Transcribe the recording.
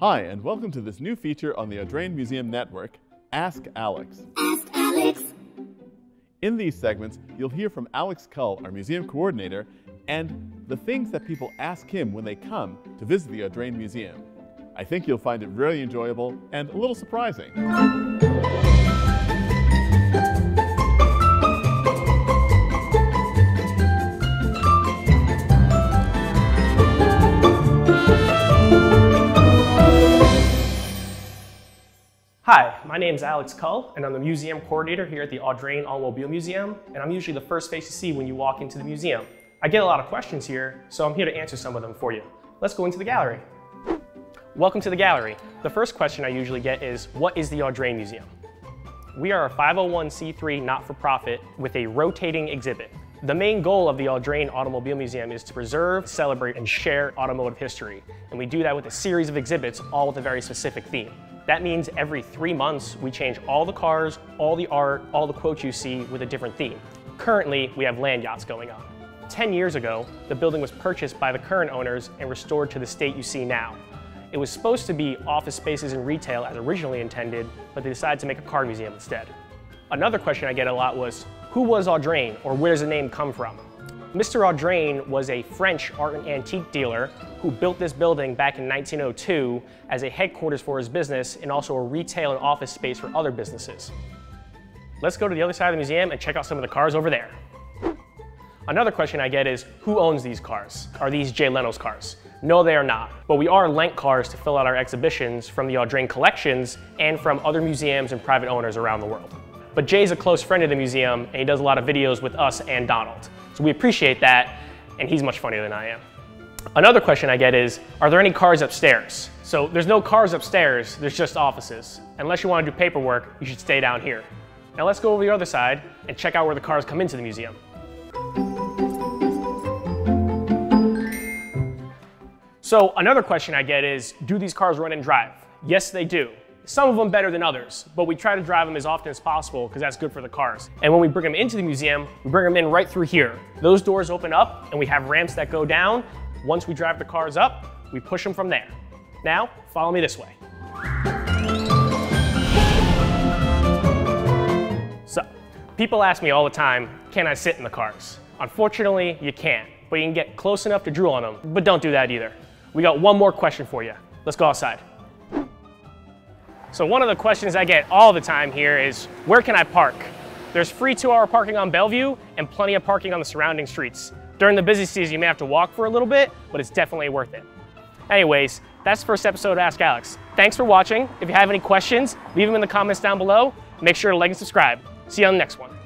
Hi, and welcome to this new feature on the Audrain Museum Network, Ask Alex. Ask Alex. In these segments, you'll hear from Alex Cull, our museum coordinator, and the things that people ask him when they come to visit the Audrain Museum. I think you'll find it really enjoyable and a little surprising. Hi, my name is Alex Cull, and I'm the museum coordinator here at the Audrain Automobile Museum, and I'm usually the first face you see when you walk into the museum. I get a lot of questions here, so I'm here to answer some of them for you. Let's go into the gallery. Welcome to the gallery. The first question I usually get is, what is the Audrain Museum? We are a 501c3 not-for-profit with a rotating exhibit. The main goal of the Audrain Automobile Museum is to preserve, celebrate, and share automotive history. And we do that with a series of exhibits, all with a very specific theme. That means every three months, we change all the cars, all the art, all the quotes you see with a different theme. Currently, we have land yachts going on. 10 years ago, the building was purchased by the current owners and restored to the state you see now. It was supposed to be office spaces and retail as originally intended, but they decided to make a car museum instead. Another question I get a lot was, who was Audrain, or where does the name come from? Mr. Audrain was a French art and antique dealer who built this building back in 1902 as a headquarters for his business and also a retail and office space for other businesses. Let's go to the other side of the museum and check out some of the cars over there. Another question I get is, who owns these cars? Are these Jay Leno's cars? No, they are not. But we are lent cars to fill out our exhibitions from the Audrain collections and from other museums and private owners around the world. But Jay's a close friend of the museum and he does a lot of videos with us and Donald. So we appreciate that, and he's much funnier than I am. Another question I get is, are there any cars upstairs? So there's no cars upstairs, there's just offices. Unless you want to do paperwork, you should stay down here. Now let's go over the other side and check out where the cars come into the museum. So another question I get is, do these cars run and drive? Yes, they do. Some of them better than others, but we try to drive them as often as possible because that's good for the cars. And when we bring them into the museum, we bring them in right through here. Those doors open up and we have ramps that go down. Once we drive the cars up, we push them from there. Now, follow me this way. So, people ask me all the time, can I sit in the cars? Unfortunately, you can't, but you can get close enough to drool on them, but don't do that either. We got one more question for you. Let's go outside. So one of the questions I get all the time here is, where can I park? There's free two-hour parking on Bellevue and plenty of parking on the surrounding streets. During the busy season, you may have to walk for a little bit, but it's definitely worth it. Anyways, that's the first episode of Ask Alex. Thanks for watching. If you have any questions, leave them in the comments down below. Make sure to like and subscribe. See you on the next one.